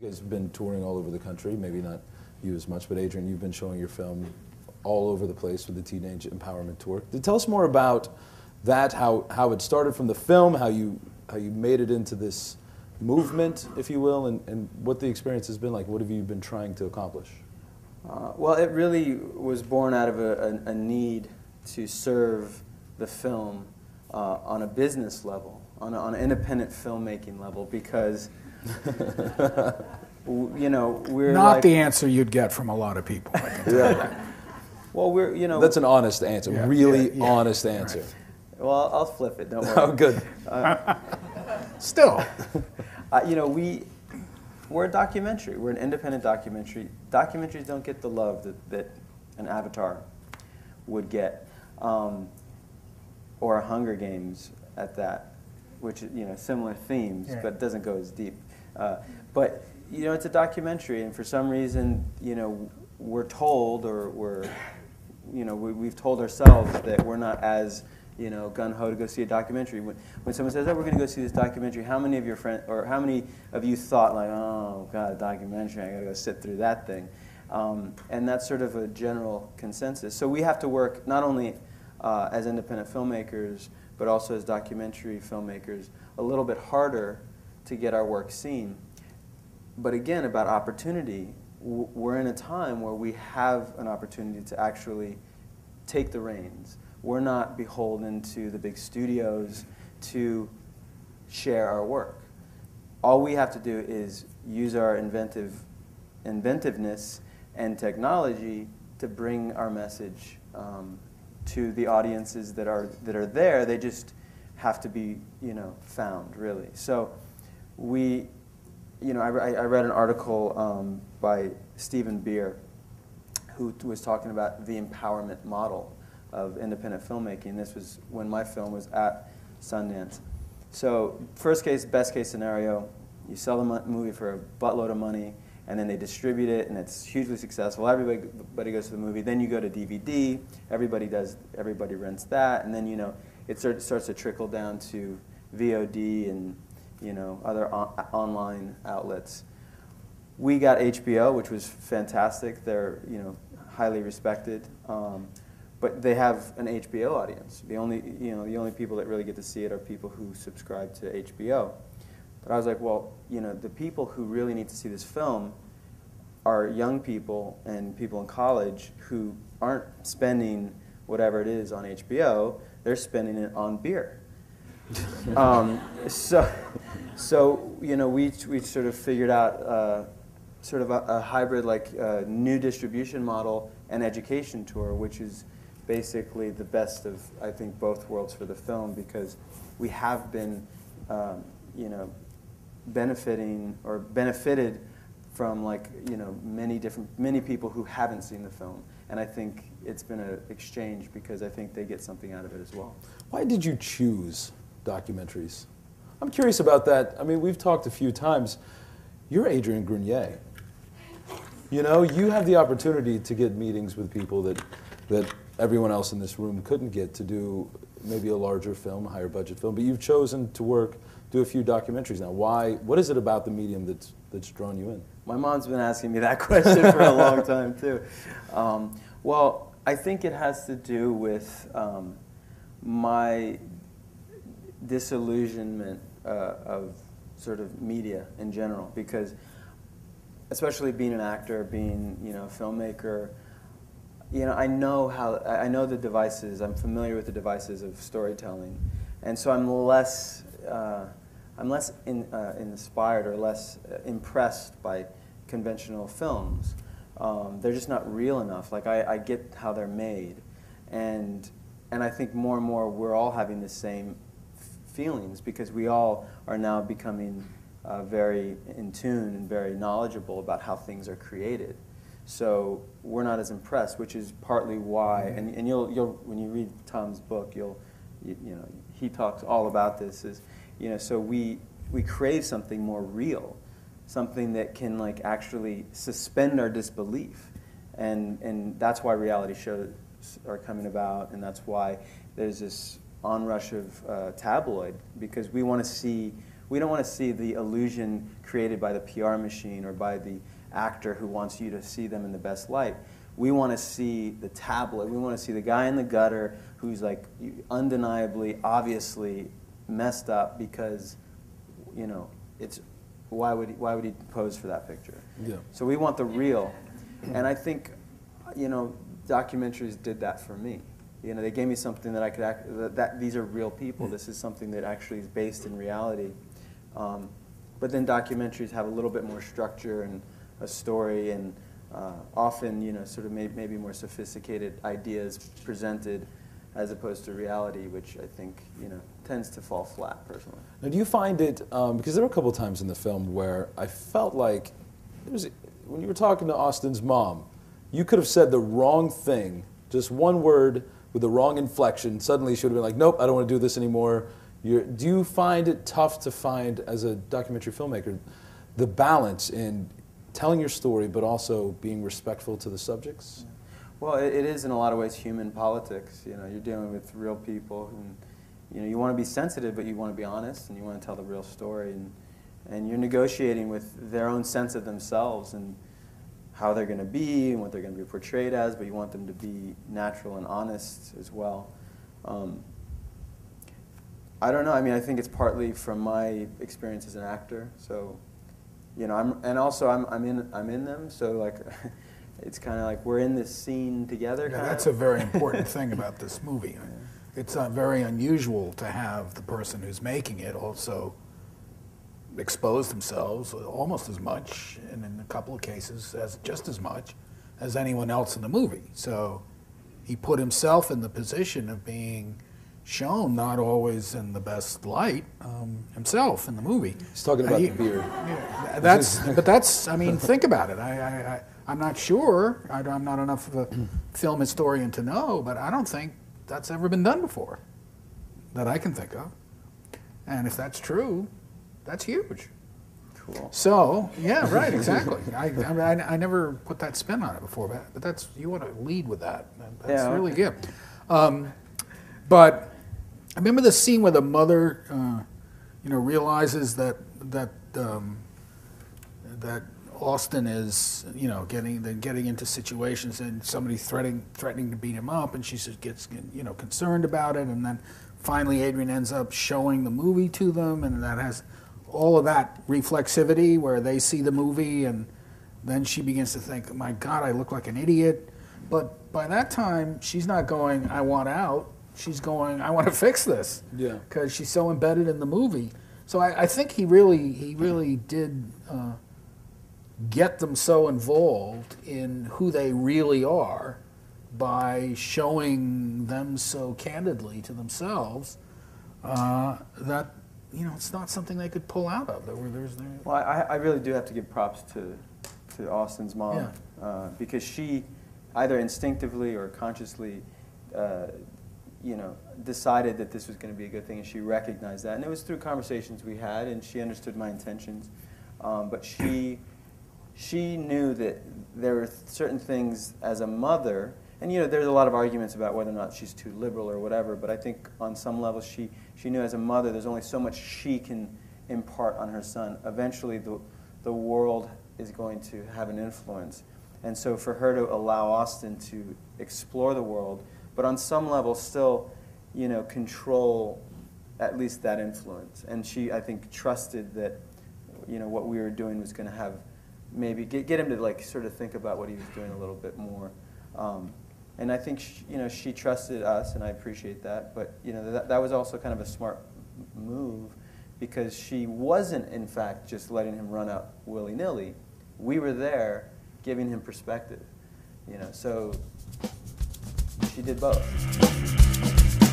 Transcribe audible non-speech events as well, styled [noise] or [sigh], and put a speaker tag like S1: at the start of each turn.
S1: You guys have been touring all over the country, maybe not you as much, but Adrian, you've been showing your film all over the place with the Teenage Empowerment Tour. Tell us more about that, how, how it started from the film, how you, how you made it into this movement, if you will, and, and what the experience has been like. What have you been trying to accomplish?
S2: Uh, well, it really was born out of a, a, a need to serve the film uh, on a business level, on, a, on an independent filmmaking level, because [laughs] you know we're
S3: Not
S2: like,
S3: the answer you'd get from a lot of people. I can tell you that.
S2: well, we're you know
S1: That's an honest answer,
S3: Yeah,
S1: really
S3: yeah, yeah,
S1: honest answer.
S2: well, I'll flip it. Don't worry.
S1: Oh, good. [laughs]
S3: Still, [laughs]
S2: Uh, you know, we, we're a documentary. We're an independent documentary. Documentaries don't get the love that, that an Avatar would get, um, or a Hunger Games at that, which you know, similar themes,
S3: Yeah.
S2: but doesn't go as deep. Uh, but, you know, it's a documentary, and for some reason, you know, we're told, or we're, you know, we, we've told ourselves that we're not as you know, gun ho to go see a documentary. When, when someone says, "Oh, we're going to go see this documentary," how many of your friends, or how many of you thought like, "Oh God, a documentary! I got to go sit through that thing," um, and that's sort of a general consensus. So we have to work not only uh, as independent filmmakers, but also as documentary filmmakers, a little bit harder to get our work seen. But again, about opportunity, we're in a time where we have an opportunity to actually take the reins. We're not beholden to the big studios to share our work. All we have to do is use our inventive inventiveness and technology to bring our message um, to the audiences that are that are there. They just have to be, you know, found really. So we, you know, I, I read an article um, by Stephen Beer, who was talking about the empowerment model of independent filmmaking. This was when my film was at Sundance. So first case, best case scenario, you sell the movie for a buttload of money, and then they distribute it, and it's hugely successful. Everybody, goes to the movie. Then you go to DVD. Everybody does. Everybody rents that, and then you know it start, starts to trickle down to VOD and you know other on, online outlets. We got HBO, which was fantastic. They're you know highly respected, um, but they have an HBO audience. The only you know the only people that really get to see it are people who subscribe to HBO. But I was like, well, you know, the people who really need to see this film are young people and people in college who aren't spending whatever it is on HBO. They're spending it on beer. [laughs] um, so, so you know, we we sort of figured out uh, sort of a, a hybrid, like uh, new distribution model and education tour, which is basically the best of I think both worlds for the film because we have been, um, you know, benefiting or benefited from like you know many different many people who haven't seen the film, and I think it's been an exchange because I think they get something out of it as well.
S1: Why did you choose documentaries? I'm curious about that. I mean, we've talked a few times. You're Adrian Grenier. You know, you have the opportunity to get meetings with people that, that everyone else in this room couldn't get to do maybe a larger film, a higher budget film, but you've chosen to work, do a few documentaries now. Why, what is it about the medium that's, that's drawn you in?
S2: My mom's been asking me that [laughs] question for a long time too. Um, well, I think it has to do with um, my disillusionment uh, of sort of media in general, because especially being an actor, being you know a filmmaker, you know I know how I know the devices. I'm familiar with the devices of storytelling, and so I'm less uh, I'm less in, uh, inspired or less uh, impressed by conventional films. Um, they're just not real enough. Like I, I get how they're made, and and I think more and more we're all having the same f- feelings because we all are now becoming uh, very in tune and very knowledgeable about how things are created. So we're not as impressed, which is partly why. And, and you'll, you'll when you read Tom's book, you'll you, you know he talks all about this. Is you know so we we crave something more real, something that can like actually suspend our disbelief, and and that's why reality shows are coming about, and that's why there's this onrush of uh, tabloid because we want to see we don't want to see the illusion created by the PR machine or by the actor who wants you to see them in the best light. We want to see the tabloid. We want to see the guy in the gutter who's like undeniably, obviously messed up because, you know, it's why would he, why would he pose for that picture?
S1: Yeah.
S2: So we want the real, and I think, you know, documentaries did that for me. You know, they gave me something that I could act, that, that these are real people. This is something that actually is based in reality. Um, but then documentaries have a little bit more structure and a story, and uh, often, you know, sort of may, maybe more sophisticated ideas presented, as opposed to reality, which I think, you know, tends to fall flat personally.
S1: Now, do you find it, um, because there were a couple times in the film where I felt like, was, when you were talking to Austin's mom, you could have said the wrong thing, just one word with the wrong inflection. Suddenly she would have been like, nope, I don't want to do this anymore. You're, do you find it tough to find, as a documentary filmmaker, the balance in telling your story but also being respectful to the subjects?
S2: Well, it, it is in a lot of ways human politics. You know, you're dealing with real people, and you know you want to be sensitive, but you want to be honest, and you want to tell the real story, and and you're negotiating with their own sense of themselves and how they're going to be and what they're going to be portrayed as, but you want them to be natural and honest as well. Um, I don't know. I mean, I think it's partly from my experience as an actor. So, you know, I'm and also I'm I'm in I'm in them. So like. [laughs] it's kind of like we're in this scene together.
S3: Yeah, that's a very important [laughs] thing about this movie. It's uh, very unusual to have the person who's making it also expose themselves almost as much, and in a couple of cases, as just as much as anyone else in the movie. So he put himself in the position of being shown not always in the best light um, himself in the movie.
S1: He's talking about
S3: Uh, he-
S1: the beard.
S3: yeah, that's, but that's, I mean, think about it. I, I, I, I'm not sure, I, I'm not enough of a film historian to know, but I don't think that's ever been done before that I can think of. And if that's true, that's huge.
S2: cool.
S3: So, yeah, right, exactly. I, I, mean, I, I never put that spin on it before, but, but that's, you want to lead with that. That's
S2: Yeah,
S3: really good. Um, but I remember the scene where the mother, uh, you know, realizes that that um, that Austin is, you know, getting then getting into situations and somebody threatening threatening to beat him up, and she just gets you know concerned about it, and then finally Adrian ends up showing the movie to them, and that has all of that reflexivity where they see the movie, and then she begins to think, my God, I look like an idiot. But by that time, she's not going, I want out. She's going, I want to fix this
S1: Yeah.
S3: because she's so embedded in the movie. So I, I think he really, he really did uh, get them so involved in who they really are by showing them so candidly to themselves uh, that you know it's not something they could pull out of. There were, there's, there,
S2: Well, I, I really do have to give props to, to Austin's mom
S3: Yeah.
S2: uh, because she either instinctively or consciously, uh, you know, decided that this was going to be a good thing, and she recognized that. And it was through conversations we had, and she understood my intentions. Um, but she, she knew that there were certain things as a mother, and you know, there's a lot of arguments about whether or not she's too liberal or whatever. But I think on some level, she she knew as a mother, there's only so much she can impart on her son. Eventually, the the world is going to have an influence, and so for her to allow Austin to explore the world, but on some level still, you know, control at least that influence. And she, I think, trusted that, you know, what we were doing was going to have maybe get, get him to like sort of think about what he was doing a little bit more. Um, and I think she, you know she trusted us, and I appreciate that. But you know that, that was also kind of a smart move because she wasn't, in fact, just letting him run out willy nilly. We were there, giving him perspective. You know, so she did both.